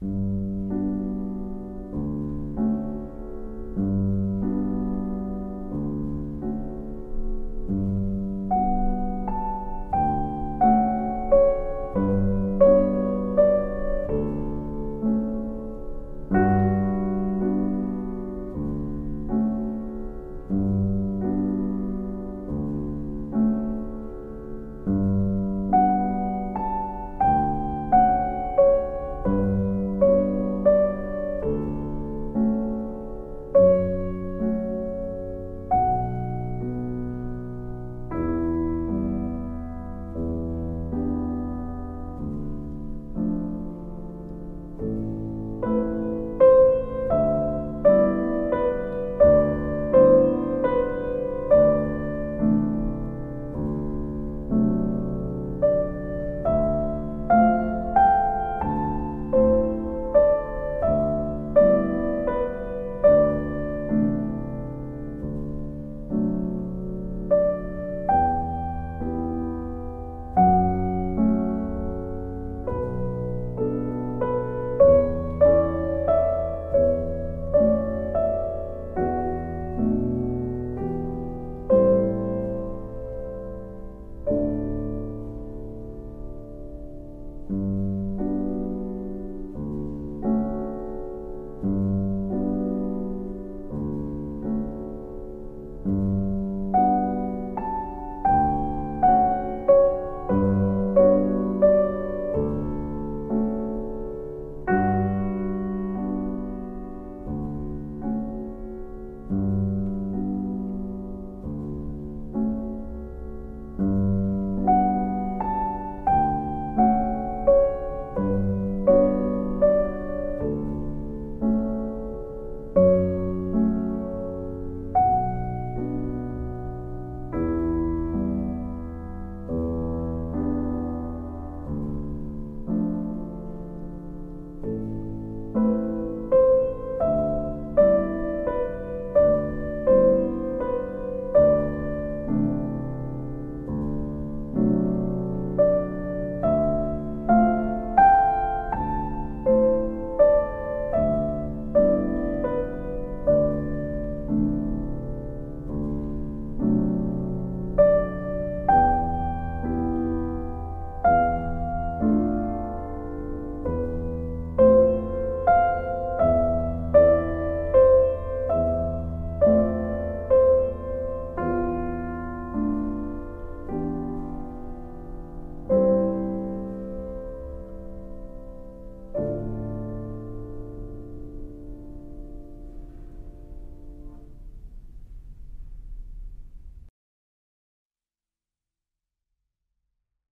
Música